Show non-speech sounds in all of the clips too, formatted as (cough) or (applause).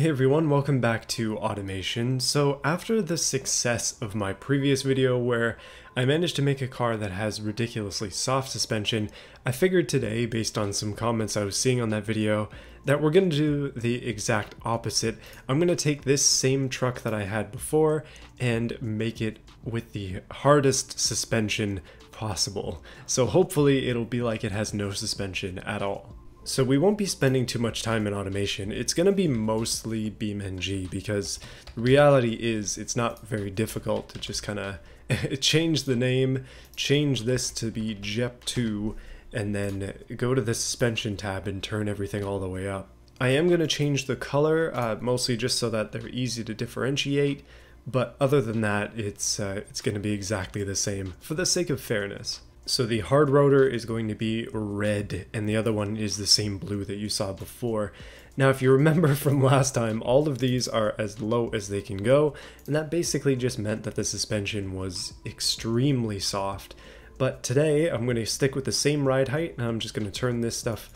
Hey everyone, welcome back to Automation. So after the success of my previous video where I managed to make a car that has ridiculously soft suspension, I figured today, based on some comments I was seeing on that video, that we're going to do the exact opposite. I'm going to take this same truck that I had before and make it with the hardest suspension possible. So hopefully it'll be like it has no suspension at all. So we won't be spending too much time in automation. It's going to be mostly BeamNG because the reality is it's not very difficult to just kind of (laughs) change the name, change this to be JEP2, and then go to the suspension tab and turn everything all the way up. I am going to change the color, uh, mostly just so that they're easy to differentiate, but other than that, it's, uh, it's going to be exactly the same for the sake of fairness. So the hard roader is going to be red and the other one is the same blue that you saw before. Now if you remember (laughs) from last time, all of these are as low as they can go and that basically just meant that the suspension was extremely soft. But today I'm going to stick with the same ride height and I'm just going to turn this stuff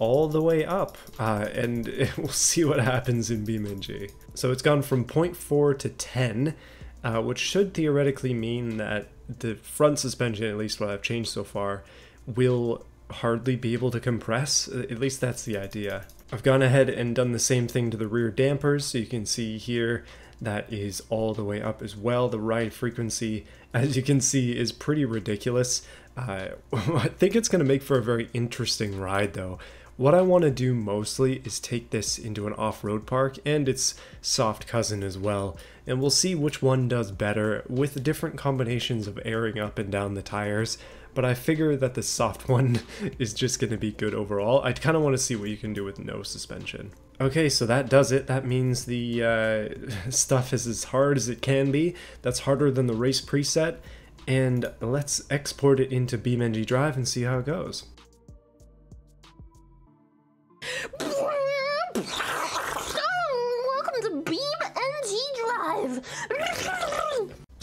all the way up uh, and (laughs) we'll see what happens in BeamNG. So it's gone from 0.4 to 10 uh, which should theoretically mean that the front suspension, at least what I've changed so far, will hardly be able to compress. At least that's the idea. I've gone ahead and done the same thing to the rear dampers, so you can see here that is all the way up as well. The ride frequency, as you can see, is pretty ridiculous. Uh, (laughs) I think it's going to make for a very interesting ride though. What I want to do mostly is take this into an off-road park and its soft cousin as well, and we'll see which one does better with different combinations of airing up and down the tires, but I figure that the soft (laughs) one is just going to be good overall. I kind of want to see what you can do with no suspension. Okay, so that does it. That means the uh, (laughs) stuff is as hard as it can be. That's harder than the race preset. And let's export it into BeamNG Drive and see how it goes.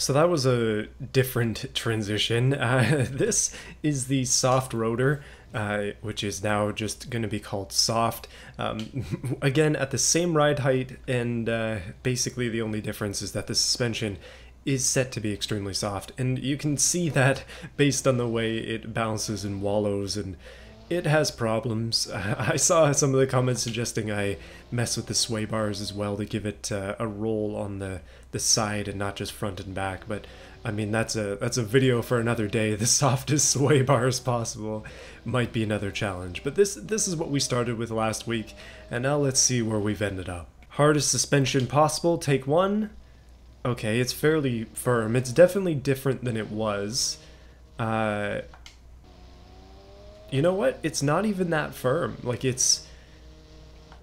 So that was a different transition. Uh, (laughs) this is the soft roader, uh, which is now just going to be called soft. Um, (laughs) again, at the same ride height, and uh, basically the only difference is that the suspension is set to be extremely soft. And you can see that based on the way it bounces and wallows and it has problems. (laughs) I saw some of the comments suggesting I mess with the sway bars as well to give it uh, a roll on the, the side and not just front and back. But I mean, that's a that's a video for another day. (laughs) The softest sway bars possible might be another challenge. But this this is what we started with last week, and now let's see where we've ended up. Hardest suspension possible. Take one. Okay, it's fairly firm. It's definitely different than it was. Uh, you know what? It's not even that firm. Like it's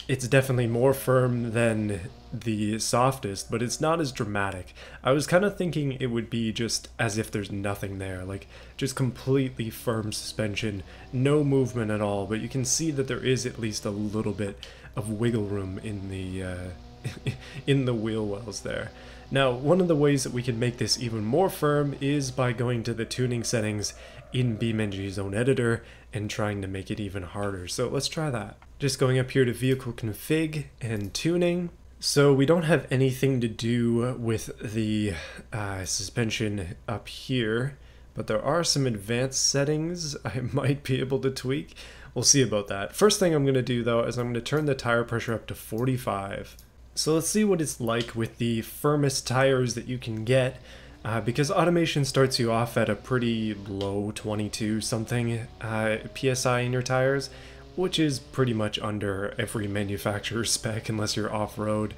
it's definitely more firm than the softest, but it's not as dramatic. I was kind of thinking it would be just as if there's nothing there, like just completely firm suspension, no movement at all, but you can see that there is at least a little bit of wiggle room in the uh, (laughs) in the wheel wells there. Now, one of the ways that we can make this even more firm is by going to the tuning settings in BeamNG's own editor and trying to make it even harder. So let's try that. Just going up here to vehicle config and tuning. So we don't have anything to do with the uh, suspension up here, but there are some advanced settings (laughs) I might be able to tweak. We'll see about that. First thing I'm going to do though is I'm going to turn the tire pressure up to 45. So let's see what it's like with the firmest tires that you can get uh, because automation starts you off at a pretty low 22 something uh, psi in your tires, which is pretty much under every (laughs) manufacturer's spec unless you're off-road.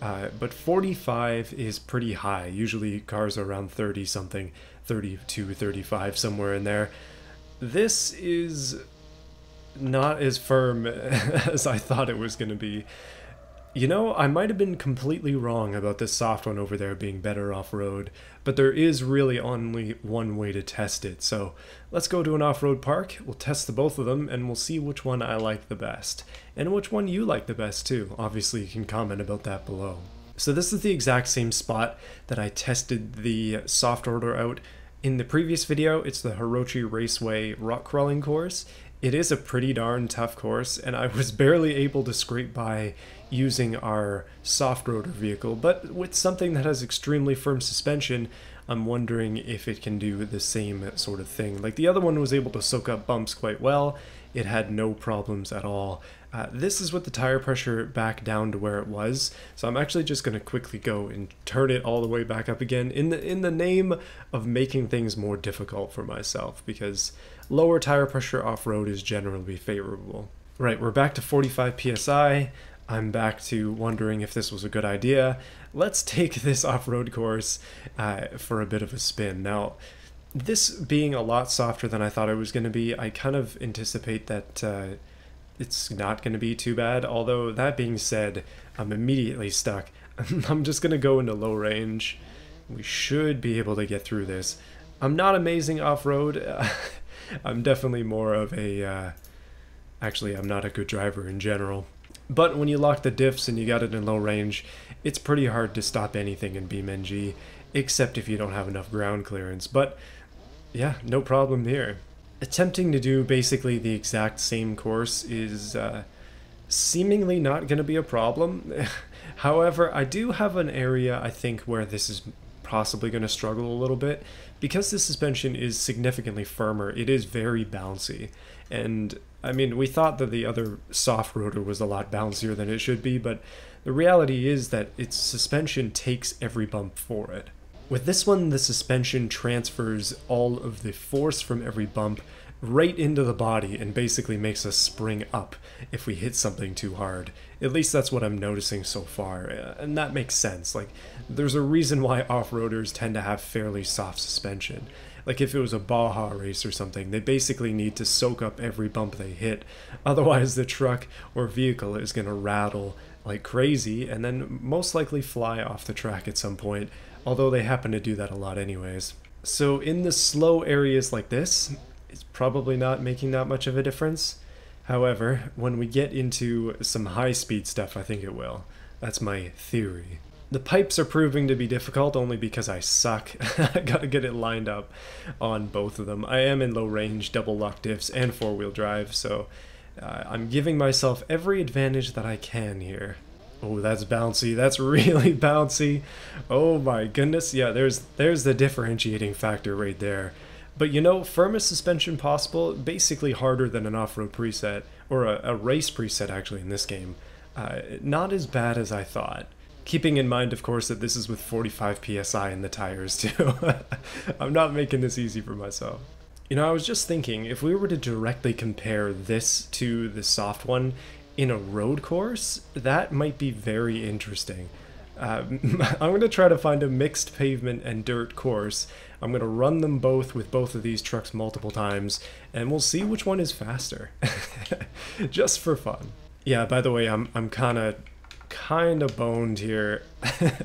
Uh, but 45 is pretty high. Usually cars are around 30 something, 32, 35, somewhere in there. This is not as firm (laughs) as I thought it was going to be. You know, I might have been completely wrong about this soft one over there being better off-road, but there is really only one way to test it. So let's go to an off-road park, we'll test the both of them, and we'll see which one I like the best. And which one you like the best too. Obviously you can comment about that below. So this is the exact same spot that I tested the soft roader out in the previous video. It's the Hirochi Raceway rock crawling course. It is a pretty darn tough course, and I was (laughs) barely able to scrape by using our soft roader vehicle, but with something that has extremely firm suspension, I'm wondering if it can do the same sort of thing. Like the other one was able to soak up bumps quite well, it had no problems at all. Uh, this is with the tire pressure back down to where it was, so I'm actually just going to quickly go and turn it all the way back up again in the in the name of making things more difficult for myself because lower tire pressure off-road is generally favorable. Right, we're back to 45 psi. I'm back to wondering if this was a good idea. Let's (laughs) take this off-road course uh, for a bit of a spin. Now, this being a lot softer than I thought it was going to be, I kind of anticipate that uh, it's not going to be too bad. Although, that being said, I'm immediately stuck. (laughs) I'm just going to go into low range. We should be able to get through this. I'm not amazing off-road. (laughs) I'm definitely more of a... Uh, actually, I'm not a good driver in general. But when you lock the diffs and you got it in low range, it's pretty hard to stop anything in BeamNG, except if you don't have enough ground clearance. But yeah, no problem here. Attempting to do basically the exact same course is uh, seemingly not going to be a problem. (laughs) However, I do have an area I think where this is possibly going to struggle a little bit. Because the suspension is significantly firmer, it is very bouncy. And I mean, we thought that the other soft roader was a lot bouncier than it should be, but the reality is that its suspension takes every bump for it. With this one, the suspension transfers all of the force from every bump right into the body and basically makes us spring up if we hit something too hard. At least that's what I'm noticing so far, uh, and that makes sense. Like, there's a reason why off-roaders tend to have fairly soft suspension. Like if it was a Baja race or something, they basically need to soak up every bump they hit. (laughs) Otherwise the truck or vehicle is going to rattle like crazy and then most likely fly off the track at some point although they happen to do that a lot anyways. So in the slow areas like this, it's probably not making that much of a difference. However, when we get into some high-speed stuff, I think it will. That's my theory. The pipes are proving to be difficult only because I suck. (laughs) I gotta get it lined up on both of them. I am in low range, double lock diffs, and four-wheel drive, so uh, I'm giving myself every advantage that I can here. Oh, that's bouncy. That's (laughs) really bouncy. Oh my goodness. Yeah, there's there's the differentiating factor right there. But you know, firmest suspension possible, basically harder than an off-road preset, or a, a, race preset actually in this game. Uh, not as bad as I thought. Keeping in mind, of course, that this is with 45 psi in the tires (laughs) too. I'm not making this easy for myself. You know, I was just thinking, if we were to directly compare this to the soft one, in a road course, that might be very interesting. Uh, (laughs) I'm going to try to find a mixed pavement and dirt course. I'm going to run them both with both of these trucks multiple times, and we'll see which one is faster. (laughs) Just for fun. Yeah, by the way, I'm, I'm kind of kind of boned here.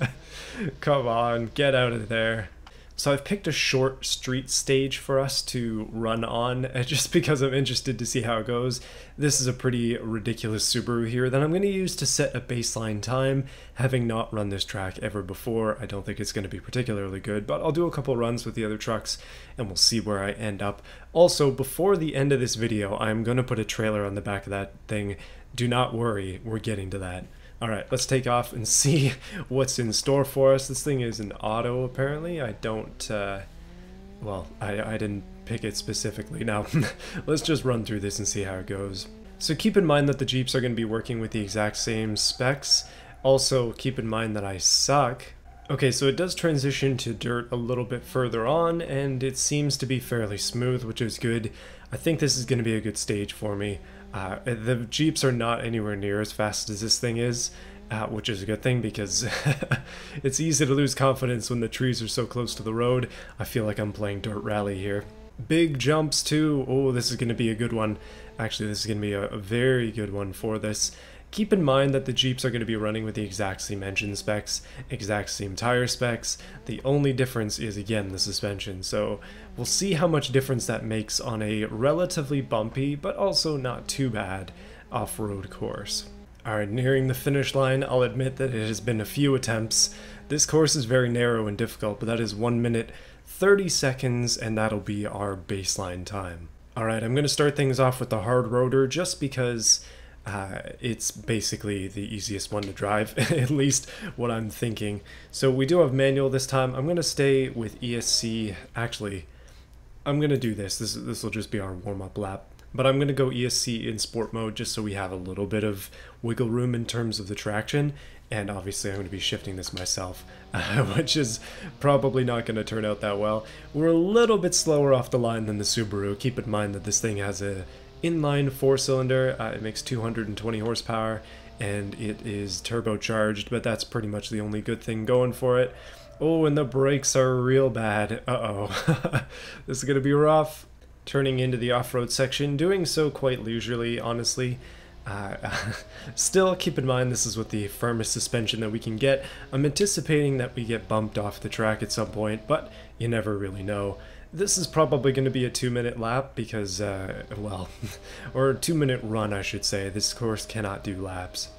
(laughs) Come on, get out of there. So I've picked a short street stage for us to run on (laughs) just because I'm interested to see how it goes. This is a pretty ridiculous Subaru here that I'm going to use to set a baseline time. Having not run this track ever before, I don't think it's going to be particularly good, but I'll do a couple runs with the other trucks and we'll see where I end up. Also, before the end of this video, I'm going to put a trailer on the back of that thing. Do not worry, we're getting to that. All right, let's take off and (laughs) see what's in store for us. This thing is an auto, apparently. I don't, uh, well, I, I didn't pick it specifically. Now, (laughs) let's just run through this and see how it goes. So keep in mind that the Jeeps are going to be working with the exact same specs. Also, keep in mind that I suck. Okay, so it does transition to dirt a little bit further on, and it seems to be fairly smooth, which is good. I think this is going to be a good stage for me. Uh, the Jeeps are not anywhere near as fast as this thing is, uh, which is a good thing because (laughs) it's easy to lose confidence when the trees are so close to the road. I feel like I'm playing Dirt Rally here. Big jumps too. Oh, this is going to be a good one. Actually, this is going to be a, a very good one for this. Keep in mind that the Jeeps are going to be running with the exact same engine specs, exact same tire specs. The only difference is, again, the suspension. So we'll see how much difference that makes on a relatively bumpy, but also not too bad, off-road course. Alright, nearing the finish line, I'll admit that it has been a few attempts. This course is very narrow and difficult, but that is 1 minute 30 seconds, and that'll be our baseline time. Alright, I'm going to start things off with the hard roader just because uh, it's basically the easiest one to drive, (laughs) at least what I'm thinking. So we do have manual this time. I'm going to stay with ESC. Actually, I'm going to do this. This this will just be our warm-up lap. But I'm going to go ESC in sport mode just so we have a little bit of wiggle room in terms of the traction. And obviously I'm going to be shifting this myself, uh, (laughs) which is probably not going to turn out that well. We're a little bit slower off the line than the Subaru. Keep in mind that this thing has a inline four cylinder. Uh, it makes 220 horsepower and it is turbocharged, but that's pretty much the only good thing going for it. Oh, and the brakes are real bad. Uh-oh. (laughs) this is going to be rough. Turning into the off-road section, doing so quite leisurely, honestly. Uh, (laughs) still, keep in mind this is with the firmest suspension that we can get. I'm anticipating that we get bumped off the track at some point, but you never really know. This is probably going to be a two minute lap because, uh, well, (laughs) or a two minute run, I should say. This course cannot do laps.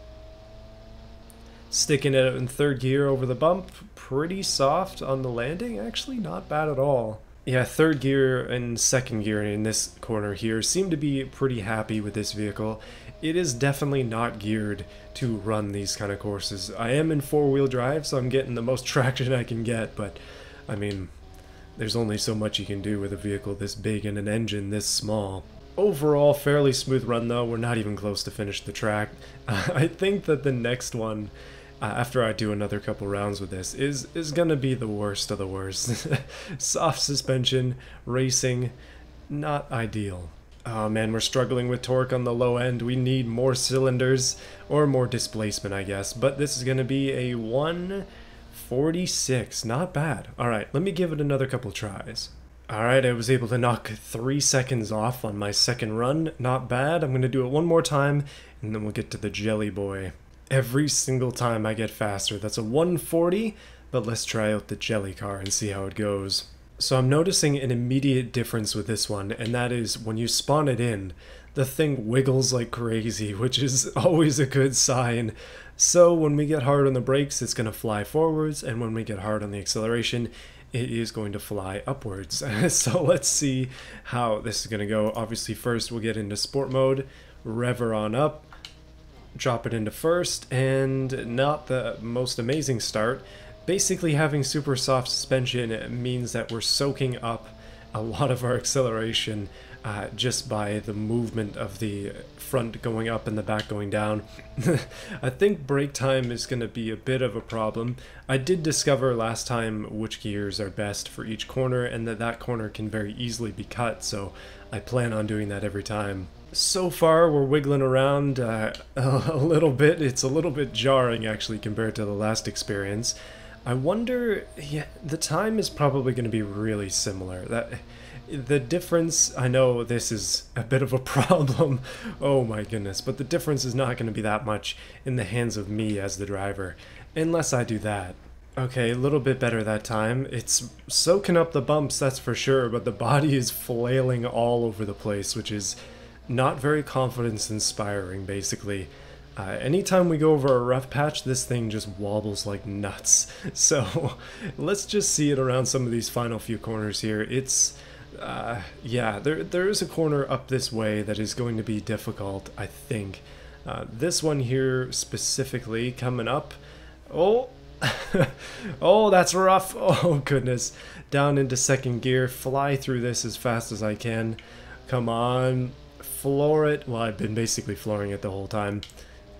Sticking it in third gear over the bump, pretty soft on the landing, actually not bad at all. Yeah, third gear and second gear in this corner here seem to be pretty happy with this vehicle. It is definitely not geared to run these kind of courses. I am in four-wheel drive, so I'm getting the most (laughs) traction I can get, but, I mean, there's only so much you can do with a vehicle this big and an engine this small. Overall, fairly smooth run though, we're not even close to finish the track. (laughs) I think that the next one, uh, after I do another couple rounds with this, is, is gonna be the worst of the worst. (laughs) Soft suspension, racing, not ideal. Oh man, we're struggling with torque on the low end. We need more cylinders, or more displacement I guess, but this is gonna be a 1 46, not bad. All right, let me give it another couple tries. All right, I was able to knock three seconds off on my second run. Not bad. I'm going to do it one more time, and then we'll get to the Jelly Boy. Every single time I get faster. That's a 140, but let's try out the Jelly car and see how it goes. So I'm noticing an immediate difference with this one, and that is when you spawn it in, the thing wiggles like crazy, which is (laughs) always a good sign. So when we get hard on the brakes, it's going to fly forwards, and when we get hard on the acceleration, it is going to fly upwards. (laughs) so let's see how this is going to go. Obviously, first we'll get into sport mode, rev her on up, drop it into first, and not the most amazing start. Basically, having super soft suspension means that we're soaking up a lot of our acceleration uh, just by the movement of the front going up and the back going down. (laughs) I think brake time is going to be a bit of a problem. I did discover last time which gears are best for each corner and that that corner can very easily be cut, so I plan on doing that every time. So far, we're wiggling around uh, (laughs) a little bit. It's a little bit jarring, actually, compared to the last experience. I wonder, yeah, the time is probably going to be really similar. That the difference, I know this is a bit of a (laughs) problem, oh my goodness, but the difference is not going to be that much in the hands of me as the driver, unless I do that. Okay, a little bit better that time. It's soaking up the bumps, that's for sure, but the body is flailing all over the place, which is not very confidence-inspiring, basically. Uh, anytime we go over a rough patch, this thing just wobbles like nuts. (laughs) So let's just see it around some of these final few corners here. It's uh, yeah, there there is a corner up this way that is going to be difficult, I think. Uh, this one here specifically coming up. Oh, (laughs) oh, that's rough. (laughs) Oh, goodness. Down into second gear. Fly through this as fast as I can. Come on. Floor it. Well, I've been basically flooring it the whole time.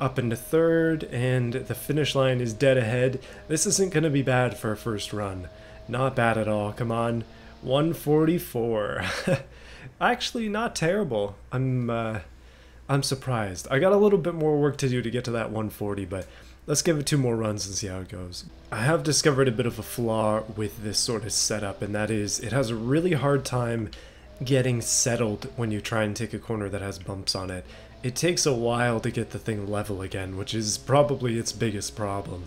Up into third, and the finish line is dead ahead. This isn't going to be bad for a first run. Not bad at all. Come on. 144. (laughs) Actually, not terrible. I'm uh, I'm surprised. I got a little bit more work to do to get to that 140, but let's give it two more runs and see how it goes. I have discovered a bit of a flaw with this sort of setup, and that is it has a really hard time getting settled when you try and take a corner that has bumps on it. It takes a while to get the thing level again, which is probably its biggest problem.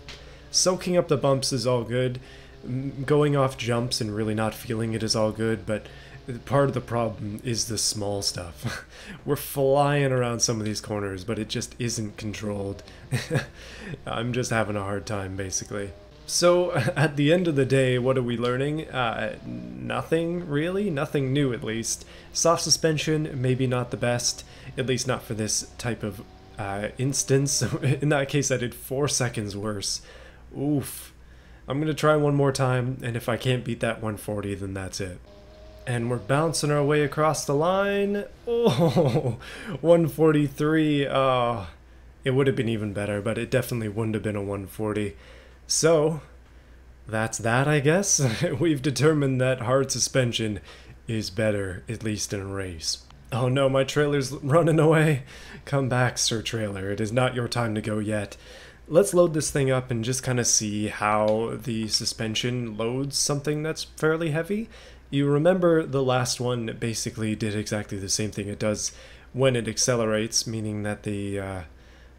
Soaking up the bumps is all good, going off jumps and really not feeling it is all good, but part of the problem is the small stuff. (laughs) We're flying around some of these corners, but it just isn't controlled. (laughs) I'm just having a hard time, basically. So, (laughs) at the end of the day, what are we learning? Uh, nothing, really. Nothing new, at least. Soft suspension, maybe not the best, at least not for this type of uh, instance. In that case, I did four seconds worse. Oof. I'm going to try one more time, and if I can't beat that 140, then that's it. And we're bouncing our way across the line. (laughs) Oh, 143. Oh, uh, it would have been even better, but it definitely wouldn't have been a 140. So, that's that, I guess. (laughs) We've determined that hard suspension is better, at least in a race. Oh no, my trailer's running away. Come back, Sir Trailer. It is not your time to go yet. Let's load this thing up and just kind of see how the suspension loads something that's fairly heavy. You remember the last one basically did exactly the same thing it does when it accelerates, meaning that the uh,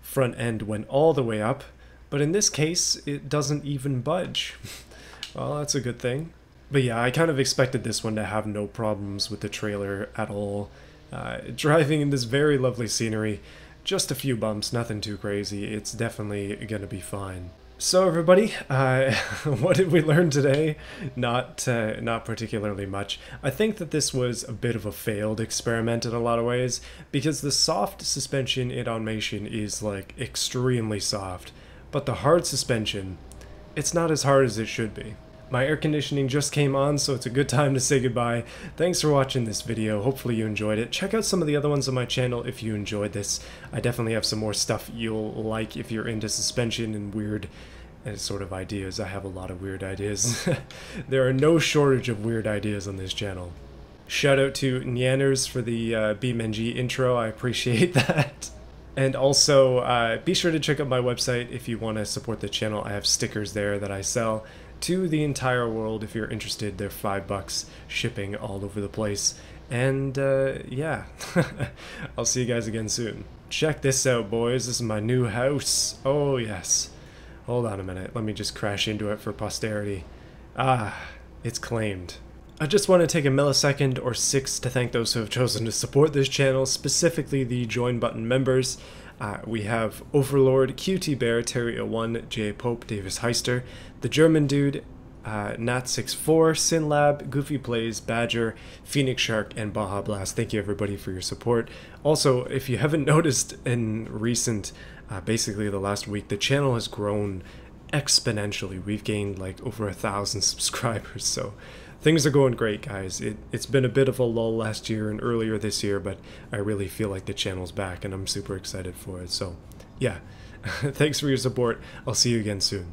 front end went all the way up, but in this case, it doesn't even budge. (laughs) well, that's a good thing. But yeah, I kind of expected this one to have no problems with the trailer at all. Uh, (laughs) driving in this very lovely scenery, just a few bumps, nothing too crazy. It's definitely gonna be fine. So everybody, uh, (laughs) what did we learn today? Not, uh, not particularly much. I think that this was a bit of a failed experiment in a lot of ways, because the soft suspension in Automation is like extremely soft, but the hard suspension, it's not as hard as it should be. My air conditioning just came on, so it's a good time to say goodbye. Thanks for watching this video. Hopefully you enjoyed it. Check out some of the other ones on my channel if you enjoyed this. I definitely have some more stuff you'll like if you're into suspension and weird uh, sort of ideas. I have a lot of weird ideas. (laughs) there are no shortage of weird ideas on this channel. Shout out to Nyanners for the uh, intro. I appreciate (laughs) that. And also, uh, be sure to check out my website if you want to support the channel. I have stickers there that I sell to the entire world if you're interested. They're five bucks shipping all over the place. And uh, yeah, (laughs) I'll see you guys again soon. Check this out, boys. This is my new house. Oh, yes. Hold on a minute. Let me just crash into it for posterity. Ah, it's claimed. I just want to take a millisecond or six to thank those who have chosen to support this channel, specifically the join button members. Uh, we have Overlord, QT Bear, Terry01, J Pope, Davis Heister, The German Dude, uh, Nat64, SynLab, Goofy Plays, Badger, Phoenix Shark, and Baja Blast. Thank you everybody for your support. Also, if you haven't (laughs) noticed in recent, uh, basically the last week, the channel has grown exponentially. We've gained like over a thousand (laughs) subscribers, so things are going great, guys. It, it's been a bit of a lull last year and earlier this year, but I really feel like the channel's back and I'm super excited for it. So, yeah, (laughs) thanks for your support. I'll see you again soon.